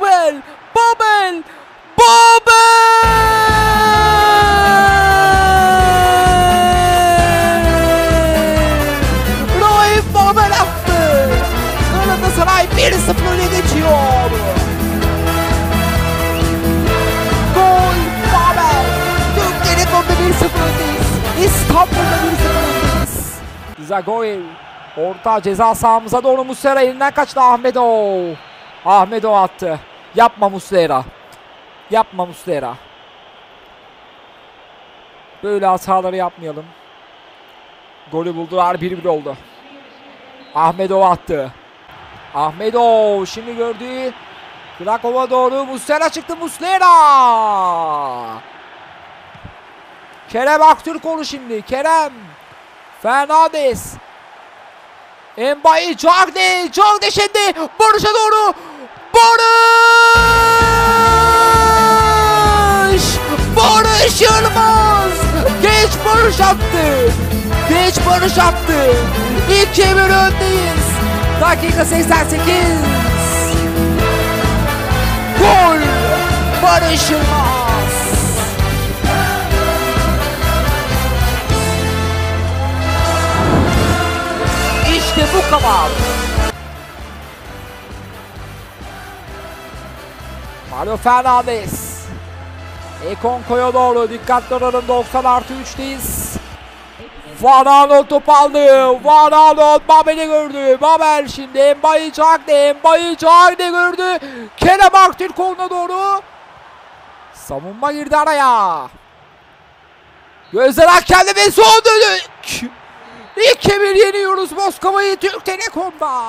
Babel! Babel! Babel! Raif Babel attı. Galatasaray 1-0 öne geçiyor. Gol Babel. Türk Telekom'da 1-0 öndeyiz. İstanbul'da 1-0 öndeyiz. Zagoyev. Orta ceza sahamıza doğru Muslera elinden kaçtı Ahmedov. Ahmedov attı. Yapma Muslera. Yapma Muslera. Böyle hataları yapmayalım. Golü buldular 1-1 oldu. Ahmedov attı. Ahmedov şimdi gördü. Krakow'a doğru Muslera çıktı Muslera. Kerem Aktürkoğlu şimdi. Kerem. Fernandes. Embayi Cagne. Cagne şimdi. Barış'a doğru. Barış attı. Geç Barış attı. 2-1 öndeyiz. Dakika 88. Gol. Barış Yılmaz. İşte bu kadar. Mario Fernandes. Ekonko'ya doğru dikkatli olalım 90 artı 3'teyiz. Van Aanholt top aldı. Van Aanholt Babel'i gördü. Babel şimdi Mbaye Cagne. Mbaye Cagne gördü. Kerem Aktürkoğlu'na doğru. Savunma girdi araya. Gözler hakemde ve son dönük. 2-1 yeniyoruz Moskova'yı Türk Telekom'da.